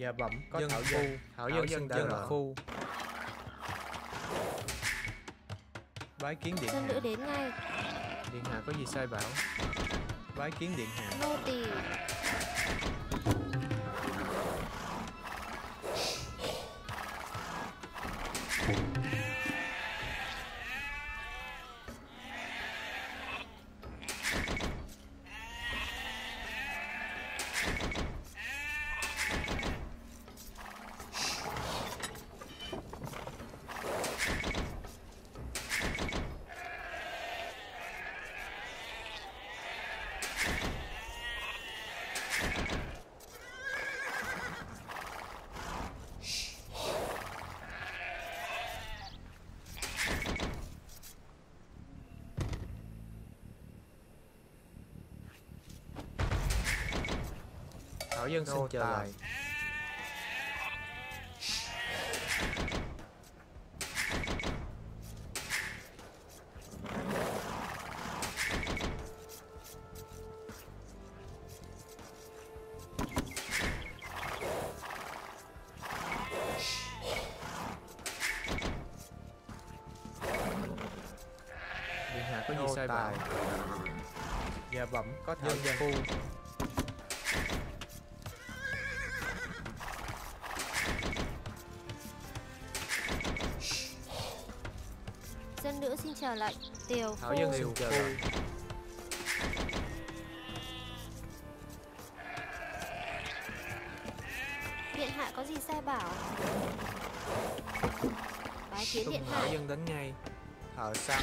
Dạ bẩm có Dân thảo phu, dân thảo dân dân đã dân rõ. phu Bái kiến điện Dân nữ hạ. đến ngay? Điện hạ có gì sai bảo? Bái kiến điện hạ. Nô tỳ Thảo dân xin chờ lại Tiều Thảo dân chờ phu. Điện hạ có gì sai bảo? Bái kiến điện Thảo hạ. Dân đến ngay. Thợ săn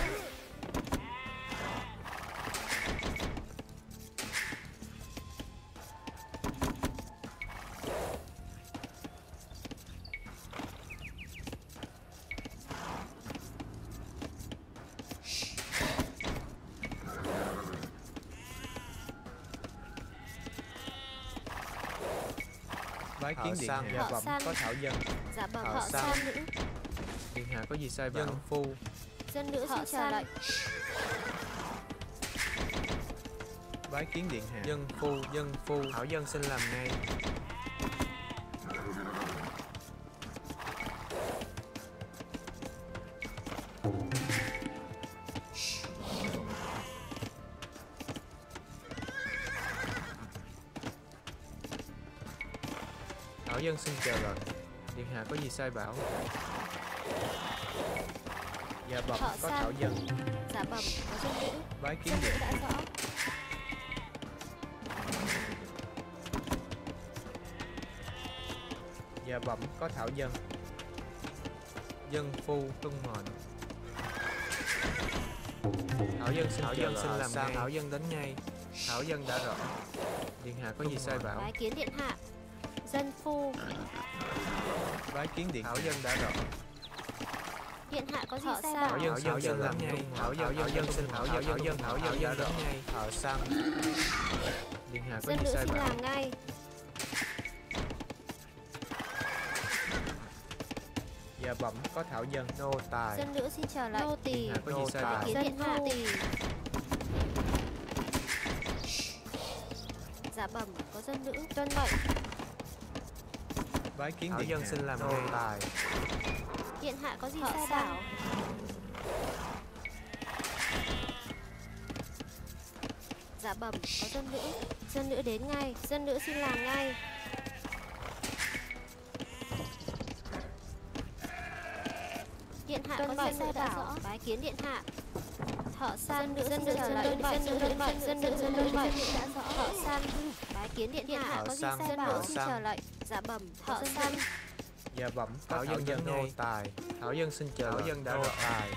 Thợ kiến điện hạ. Dạ bẩm săn. có thảo dân. Dạ bẩm Thợ thợ săn. san nữ. Điện hạ có gì sai bảo? Dân phu. Dân nữ xin chờ lệnh Bái kiến điện hạ. Dân phu, dân phu. Thảo dân xin làm ngay sai bảo. Dạ bẩm có thảo dân Dạ bẩm có dân nữ. Bái kiến Dân nữ điện đã rõ. Dạ bẩm có thảo dân Dân phu tuân mệnh. Thảo dân xin Thảo dân xin làm Sao? ngay. Thảo dân đến ngay. Thảo dân đã rõ. Điện hạ có gì sai bảo? Bái kiến điện hạ. Dân phu Bái kiến điện Thảo dân đã rõ Điện hạ có gì sai bảo Thảo dân Thảo Thảo dân làm ngay. Thảo dân Thảo Thảo dân xin Thảo Thảo dân Thảo dân Thảo dân đã đến rõ. ngay. Thợ săn Điện hạ có Dân gì nữ sai xin bảo? làm ngay. Dạ bẩm có thảo dân. Nô tài. Dân nữ xin chờ lệnh Nô tỳ. Có Nô gì sai tài. bảo Dân phu. tỳ. Dạ bẩm có dân nữ. Tuân mệnh Bái kiến Thảo điện dân hạ. xin làm Nô ngay. tài. Điện hạ có gì Thợ sai bảo? Dạ bẩm có dân nữ. Dân nữ đến ngay. Dân nữ xin làm ngay. Điện hạ Tuân có gì sai bảo? rõ. Bái kiến điện hạ. Thợ san nữ dân nữ dân nữ dân nữ dân dân mệnh dân nữ dân nữ đã rõ Thợ san. Bái kiến điện hạ. có gì sai bảo? Xin chờ lệnh Dạ bẩm thợ Thợ san Dạ bẩm Thảo dân dân Nô tài. Thảo dân xin chờ Thảo dân đã rõ tài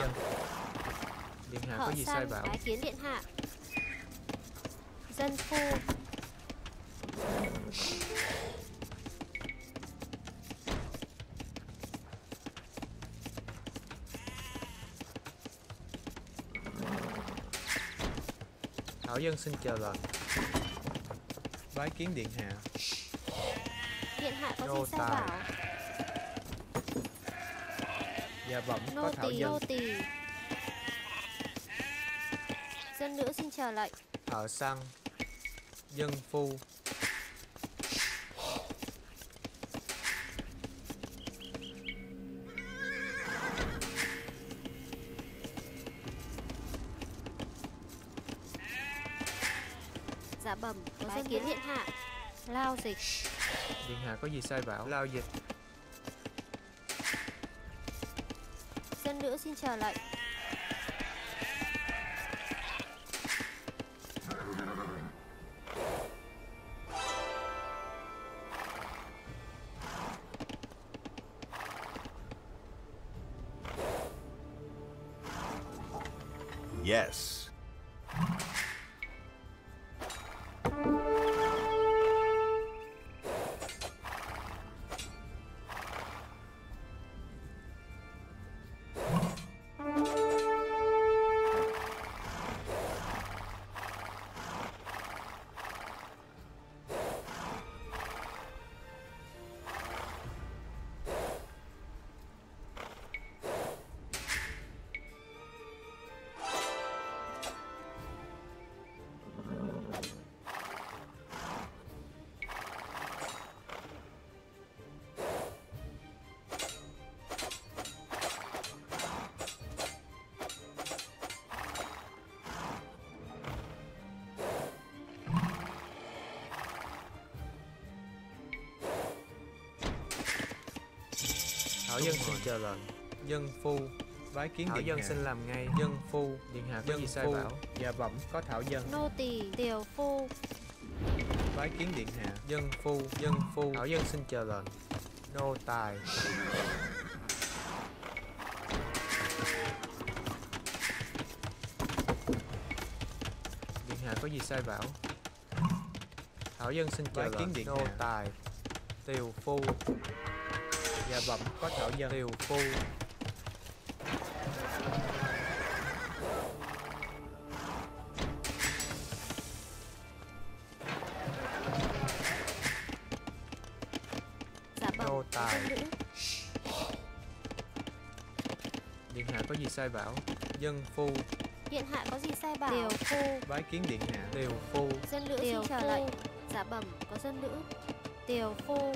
sao? Điện hạ có gì sai bảo? bái kiến điện hạ. Dân phu. Thảo dân xin chờ lời bái kiến điện hạ. Điện hạ có Đô gì sai bảo? Dạ bẩm Nô có thảo tỳ, dân. nô tỳ. Dân nữ xin chờ lệnh. Thợ săn. Dân phu. Dạ bẩm, có bái kiến điện hạ. Lao dịch. Điện hạ có gì sai bảo? Lao dịch. Dân nữ xin chờ lệnh. Yes. Thảo dân xin chờ lệnh. Dân phu. Bái kiến Thảo dân hạ. xin làm ngay. Dân phu. Điện hạ có Dân gì sai phu. bảo? Dạ bẩm có thảo dân. Nô tỳ, tiều phu. Bái kiến điện hạ. Dân phu. Dân phu. Thảo dân xin chờ lệnh. Nô tài. Điện hạ có gì sai bảo? Thảo dân xin chờ lệnh. điện Nô tài. Tiều phu. Dạ bẩm có thảo dân. Tiều phu. Dạ bẩm, Nô tài. Điện hạ có gì sai bảo? Dân phu. Điện hạ có gì sai bảo? Tiều phu. Bái kiến điện hạ. Tiều phu. Dân nữ xin chờ lệnh. Dạ bẩm, có dân nữ. Tiều phu.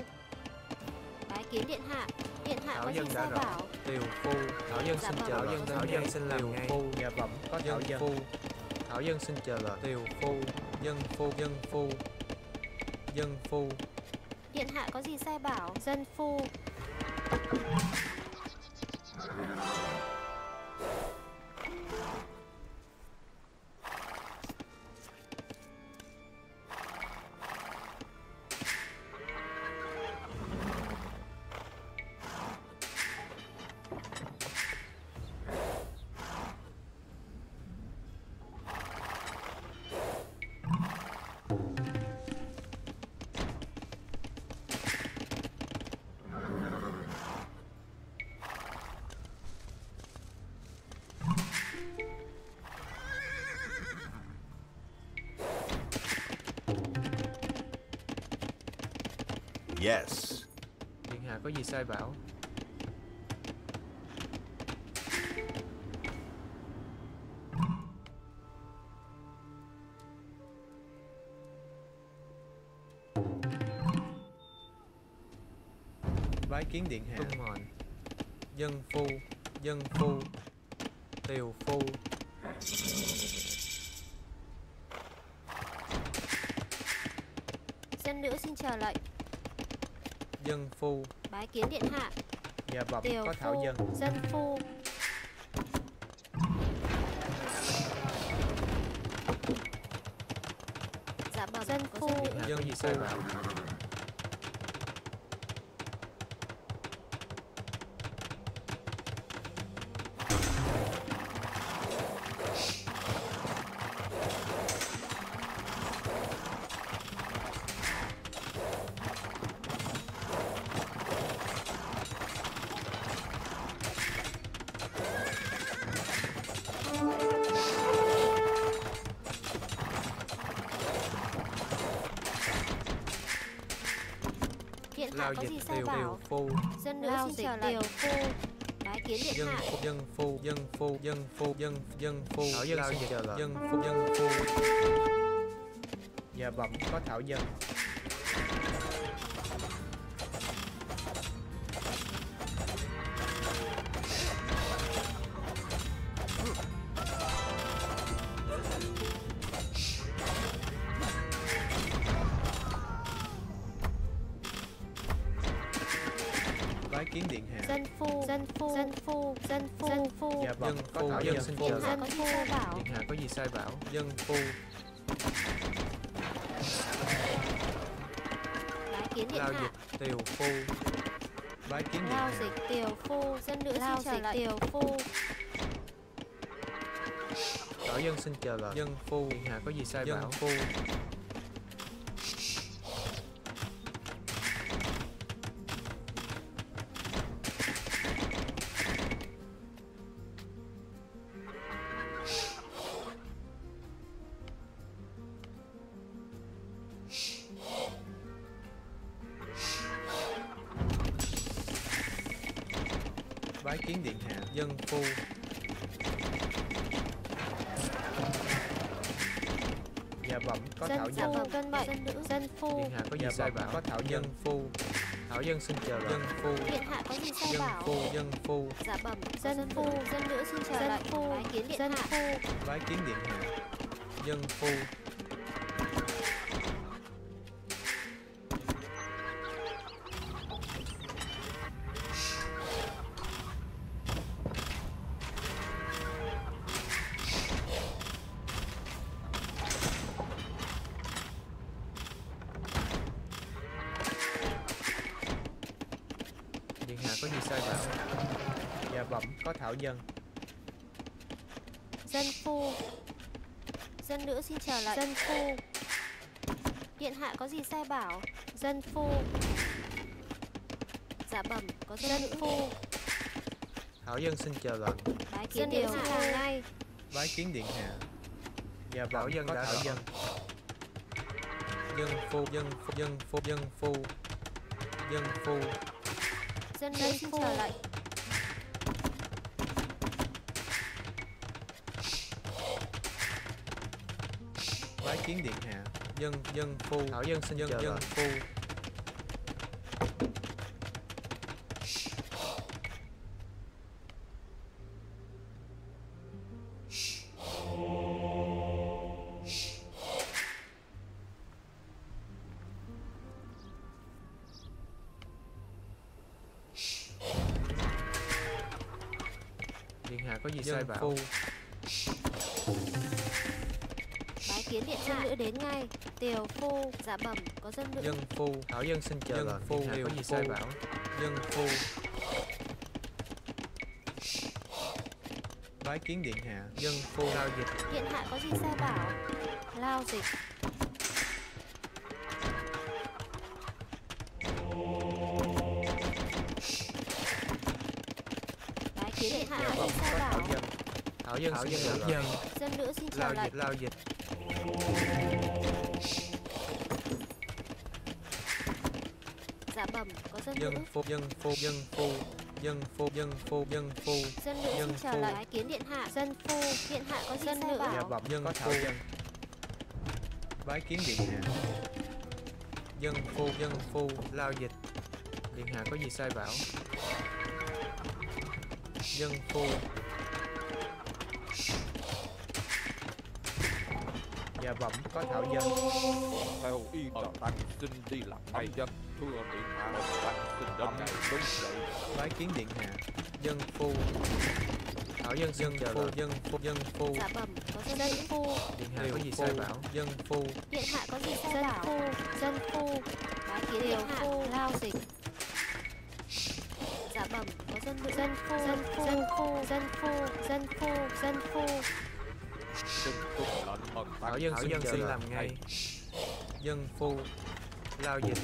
Kiến điện hạ. Điện hạ Thảo có gì đã sai rõ. bảo? Tiều phu. Thảo dân Dạ xin vâng, chờ dân Thảo dân xin Tiều làm ngay. phu. Dạ bẩm có thảo Dân phu. Thảo dân xin chờ lệnh. Tiều phu. Dân phu. Dân phu. Dân phu. Điện hạ có gì sai bảo? Dân phu. Yes. Điện hạ có gì sai bảo? Bái kiến điện hạ. Tuân mệnh. Dân phu. Dân phu. Tiều phu. Dân nữ xin chờ lệnh. Dân phu. Bái kiến điện hạ. Dạ bẩm Tiều có thảo phu. dân. Dân phu. Dạ bẩm, dân phu. Có gì sai bảo? Có dịch tiều bảo? phu. Dân nữ xin lệnh tiều phu. Bái kiến điện dân hạ. dân phu dân phu dân phu dân dân phu. Thảo dân xin dịch chờ lệnh. dân phu dân phu. Dạ bẩm có thảo dân kiến điện hạ dân phu. Dân phu. Dân phu. Dân phu. Dân phu. Dạ bẩm dân phu thảo dân dân xin chờ gì sai bảo điện hạ có gì sai bảo? Dân phu. Bái kiến điện lao hạ. dịch tiều phu. Bái kiến điện lao hạ dịch tiều phu. Dân nữ Lao xin chào dịch lệnh tiều phu. Thảo dân xin chờ lệnh dân phu. Điện hạ có gì sai Dân bảo? phu Dạ bẩm có dân thảo dạ dân. bệnh dân nữ. dân phu. Điện hạ có gì Dạ sai bẩm bảo? có thảo dân dân phu. Thảo dân xin chờ lệnh dân phu. Điện hạ có gì sai dân bảo? phu dân phu. Dạ bẩm dân phu dân nữ xin chào lệnh phu bái kiến điện dân hạ. phu. Bái kiến điện hạ. Dân phu xin chào lệnh dân phu. Điện hạ có gì sai bảo? Dân phu. Dạ bẩm có dân nữ phu. thảo dân xin chờ lệnh bái kiến Dân điện hạ ngay. Bái kiến điện hạ. Dạ thảo bẩm dân đã thảo dân dân phu dân phu dân phu dân phu. Dân phu. Dân Dân xin phu. chào Bái kiến điện hạ. Dân dân phu. Thảo dân xin Dân- chờ dân lệnh phu điện hạ có gì sai Dân bảo? phu. Tiều phu dạ bẩm có dân nữ dân phu. Thảo dân xin chờ Dân phu, hạ có điều gì sai phu. bảo? Dân phu. Bái kiến điện hạ. Dân phu. Lao dịch. Điện hạ có gì sai bảo? Lao dịch. Bái kiến điện hạ Dạ có gì sai bảo? Dân thảo dân xin dân dân nữ xin chào lao dịch lao dịch dân phu dân phu dân phu dân phu dân phu dân phu dân nữ dân xin chào phu. lệnh bái kiến điện hạ. Dân phu điện hạ có gì Dân sai nữ. Dạ bảo bẩm Dân có thảo phu. dân Bái kiến điện hạ. Dân phu dân phu lao dịch. Điện hạ có gì sai bảo? Dân phu. Dạ bẩm có thảo dân. Theo y tờ tăng xin đi làm ngay dân thưa điện hạ tăng xin đến ngày đúng vậy Bái kiến điện hạ dân phu thảo dân dân phu dân phu dân phu dạ bẩm có dân phu điện hạ có gì sai phu. bảo dân phu điện hạ có gì sai Dân bảo phu. dân phu bái kiến điện hạ lao dịch dạ bẩm có dân nữ dân phu dân phu dân phu dân phu dân phu dân phu xin tuân lệnh ẩn thảo dân xin làm ngay. dân phu lao dịch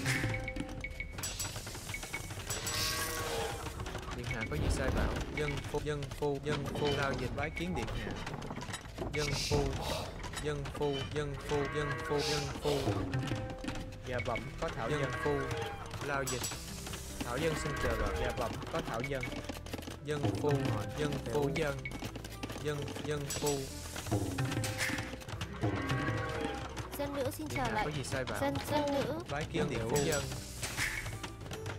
có gì sai bảo. Dân phu dân phu dân phu. Lao dịch Bái kiến điện hạ dân phu dân phu dân phu dân phu dân phu. Dạ bẩm có thảo dân dân. phu. Lao dịch. Thảo dân xin chờ lệnh Dạ bẩm có thảo dân. Dân phu dân phu dân. Dân dân phu. Dân nữ xin chờ điện hạ có gì sai bảo? Dân dân nữ. Bái kiến điện phu. Dân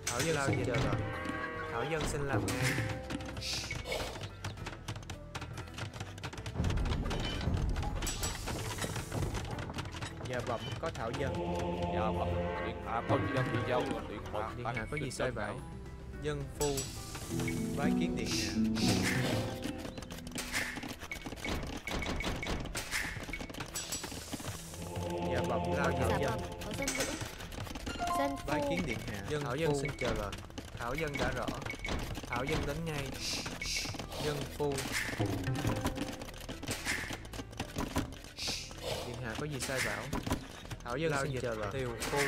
thảo dân xin chờ lệnh thảo dân xin làm ngay Dạ bẩm có thảo dân. Dạ bẩm điện hạ có dân đi giao điện hạ điện hạ có gì sai bảo dân phu Bái kiến điện hạ. Dạ bẩm có Lao thảo Dạ dân. Có dân. Dân Bái phu. kiến điện hạ. Dân thảo dân xin chờ lệnh thảo dân đã rõ. Thảo dân đến ngay. Dân phu. Điện hạ có gì sai bảo? Thảo dân chờ lệnh tiều phu.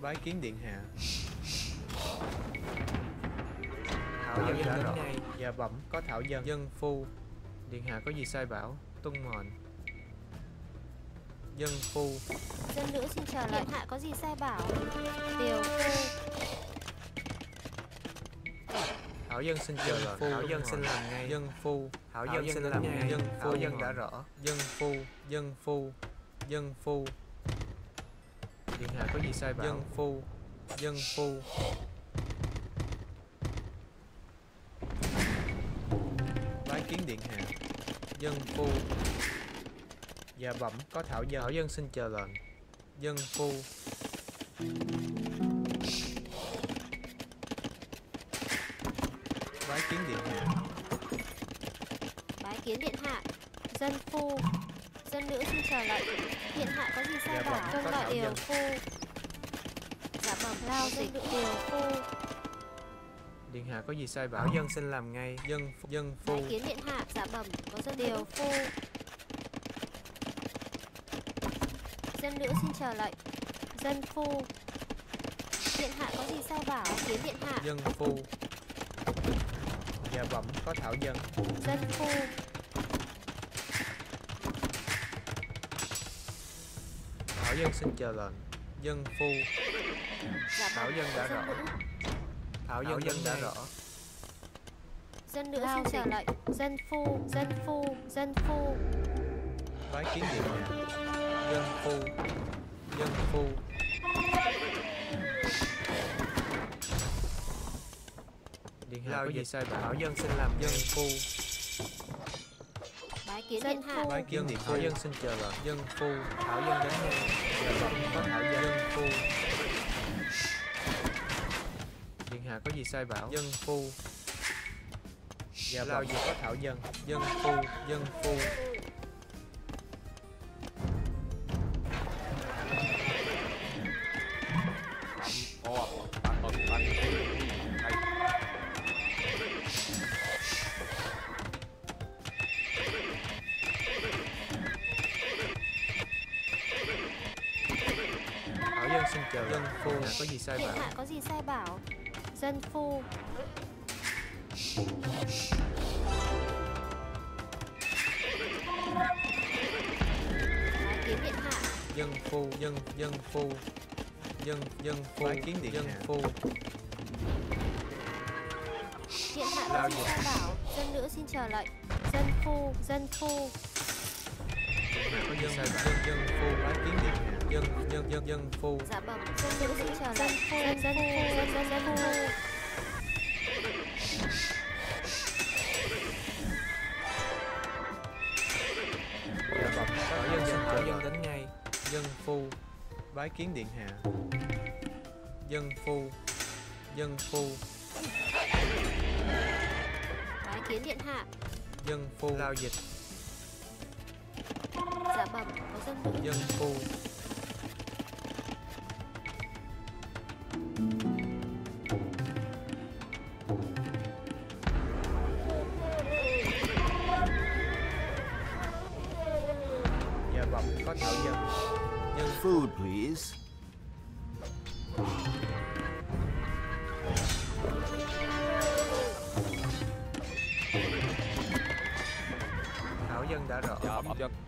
Bái kiến điện hạ. Thảo dân đã rõ. Dạ bẩm có thảo dân. Dân phu. Điện hạ có gì sai bảo? Tuân mệnh dân phu. Dân nữ xin lệnh. Điện hạ có gì sai bảo? Tiều phu. thảo dân xin chờ lệnh thảo dân xin làm ngay. Dân phu. Thảo dân xin làm ngay. dân phu. Dân đã rõ. dân phu. Dân phu. Dân phu. Điện hạ có gì sai bảo? Dân phu. Dân phu. Bái kiến điện hạ. Dân phu Dạ bẩm có thảo dân thảo dân xin chờ lệnh dân phu Bái kiến điện hạ Bái kiến điện hạ. Dân phu. Dân nữ xin chờ lệnh. Điện hạ có gì sai Dạ bảo? Vâng đợi thảo điều dân. phu. Dạ bẩm lao dịch điều phu. điện hạ có gì sai bảo dân xin làm ngay dân phu dân phu Bái kiến điện hạ. Dạ bẩm có dân điều phu. Dân nữ xin chờ lệnh. Dân phu. Điện hạ có gì sai bảo? Kiến điện hạ. dân phu Dạ bẩm có thảo dân Dân phu. thảo dân xin chờ lệnh dân phu Dạ Thảo bẩm dân đã rõ. thảo dân dân đã rõ Dân nữ xin chờ lệnh. Dân phu. Dân phu. Dân phu. Bái kiến điện hạ dân phu. Dân phu. Điện hạ có gì sai bảo dân xin làm dân phu. Bái kiến điện hạ. Kiến dân điện thảo hạ dân xin chờ lệnh dân phu. Thảo dân đến ngay Dạ bẩm có thảo dân. Dân phu. Điện hạ có gì sai bảo? Dân phu. Dạ Lao bẩm dịch. có thảo dân. Dân phu. Dân phu có gì sai Điện bảo hạ có gì sai bảo? Dân phu. Kiến điện hạ. dân phu dân dân phu dân dân phu Bái kiến điện dân hạ. phu Điện hạ có gì sai bảo? Dân nữ xin chờ lệnh. Dân phu. Dân phu. bảo dân dân phu Bái kiến điện hạ dân dân dân dân phu Dạ bẩm. Dân nữ xin chờ lệnh. Dân dân phu. Dân dân dân phu. Dạ bẩm thảo thảo dân xin dân thảo dân đến ngay dân phu Bái kiến điện hạ dân phu dân phu Bái kiến điện hạ. dân phu lao dịch Dạ bẩm. Có dân nữ. dân phu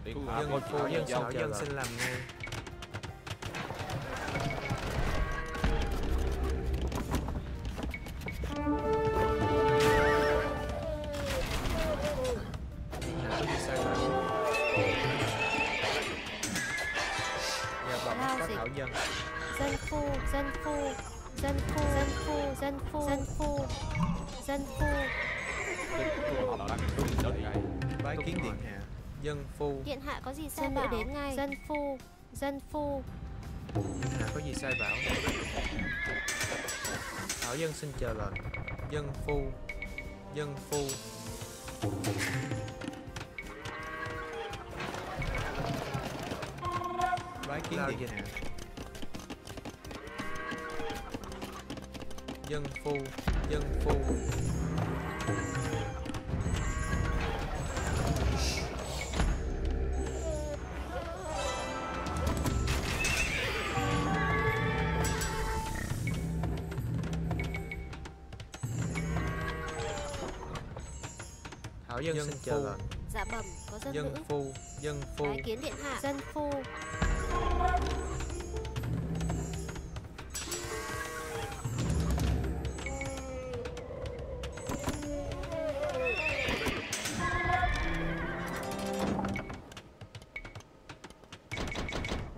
Điện thoại dân, dân, dân, dân xin làm ngay. Dân dân phu dân phu dân phu dân phu dân phu dân phu dân phu. Dân phu dân phu dân phu dân phu dân phu dân phu. Điện hạ có gì sai bảo? đến ngay. Dân phu dân phu. Điện hạ có gì sai bảo? Hảo dân xin chờ lệnh. Dân phu dân phu. Bái kiến điện hạ. Dân phu dân phu hảo dân, Dân xin chờ phu. lệnh dạ bẩm có dân dân nữ. Phu dân phu. Bái kiến điện hạ. Dân phu.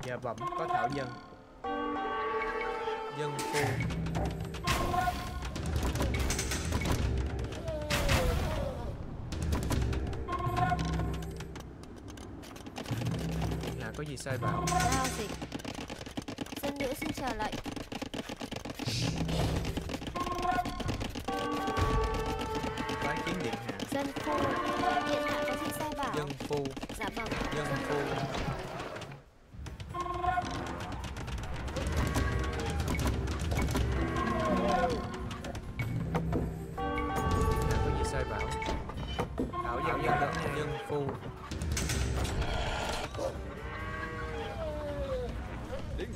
Dạ bẩm có thảo dân sai bảo. Giao dịch dân nữ xin chờ lệnh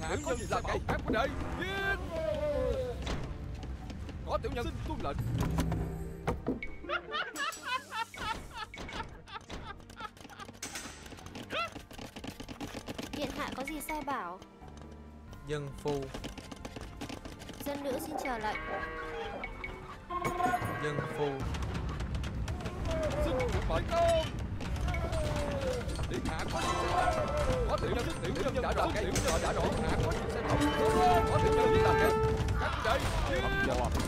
Điện hạ có gì là bảo các huynh đệ Giết Có tiểu nhân xin tuân lệnh. Điện hạ có gì sai bảo? Dân phu. Dân nữ xin chờ lệnh. Dân phu. Xin mệnh công Điện hạ có gì sai bảo có tiểu nhân tiểu nhân đã rõ tiểu nhân đã rõ Điện hạ có gì sai bảo Có tiểu nhân làm cây Các huynh đệ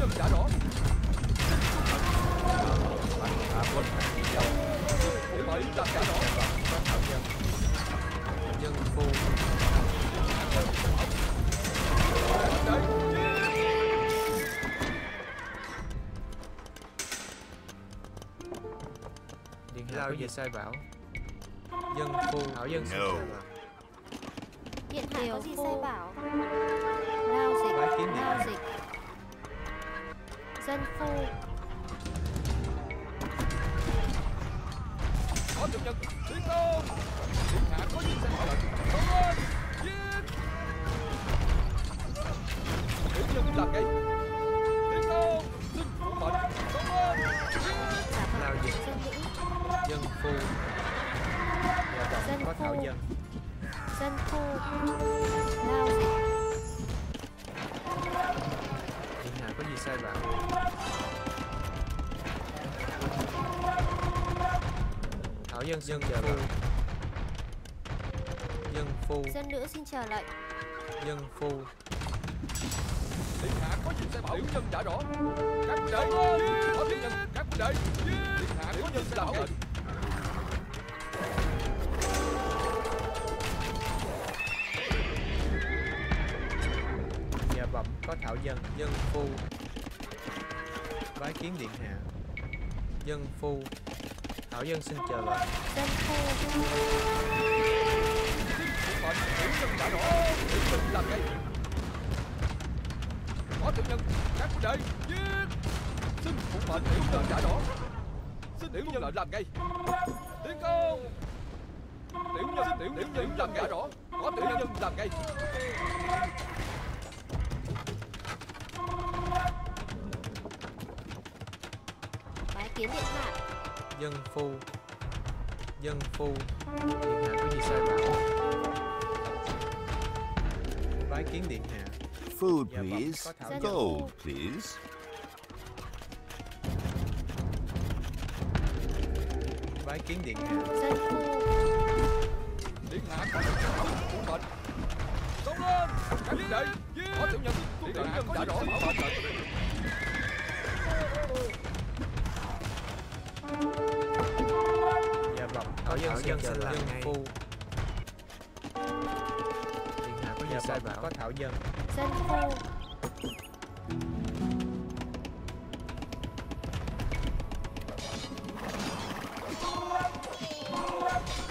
nhân đã À quên Tiểu thảo phu điện có gì sai bảo? Dân phu. Hảo dân No. điện hạ có gì sai bảo? Giao dịch hạ. dịch dân phu. Có tiểu nhân tiến công Điện hạ có gì sai bảo Sống lên Giết. Tiểu nhân làm cây Tiến công Xin phụ mệnh Sống lên Giết. Dạ lao bẩm dịch dân phu. Dạ bẩm Dân có thảo dân dân phu. Giao dịch có gì sai bảo hảo dân xin chờ lệnh dân phu. Dân nữ xin chờ lệnh dân phu. Điện hạ có gì sai bảo Tiểu nhân đã rõ Các đệ. Có tiểu nhân Các đệ. Điện hạ làm lệnh thảo dân dân phu. Bái kiến điện hạ. Dân phu. Thảo dân xin chờ lệnh dân phu. Mệnh tiểu nhân đã rõ tiểu nhân làm ngay có tiểu nhân các quân đệ giết. Xin phục mệnh tiểu nhân đã rõ xin tiểu nhân làm ngay. Tiến công. Tiểu nhân tiểu tiểu nhân làm ngay. Rõ có tiểu nhân làm ngay kiến điện hạ dân phu. Dân phu. Điện hạ có gì sai bảo? Bái kiến điện hạ. Food, please. Gold, phu. Please. Bái kiến điện hạ. Dân phu. Điện hạ có xin phục mệnh xông lên. Các đệ có tiểu nhân điện hạ đã rõ bảo mệnh Thảo dân thảo xin dân chờ xin làm dân phu. Điện hạ có gì Nhà sai bẩm bảo. có thảo dân dân phu.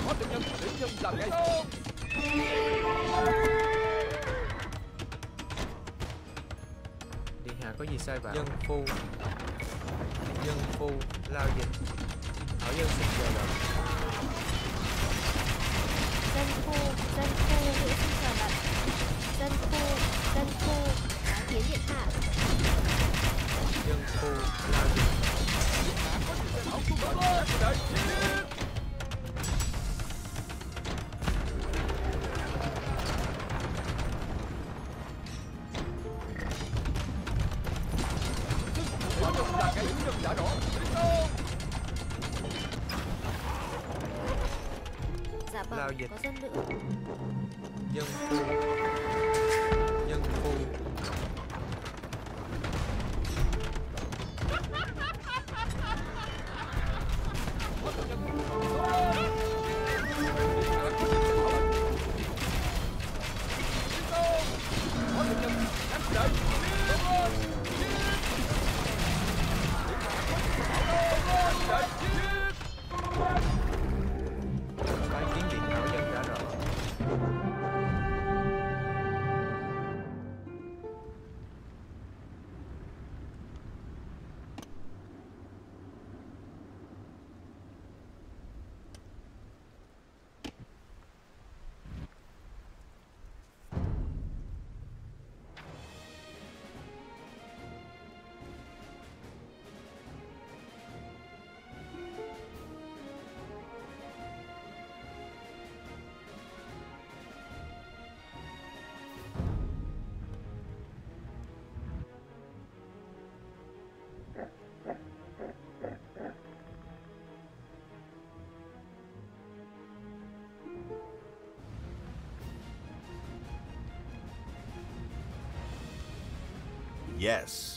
Có tiểu nhân tiểu nhân làm ngay. Điện hạ có gì sai bảo? Dân phu dân phu lao dịch. Thảo dân xin chờ lệnh dân phu dân phu nữ xin chờ lệnh dân phu dân phu bái kiến điện hạ. Dân phu lao dịch Yes.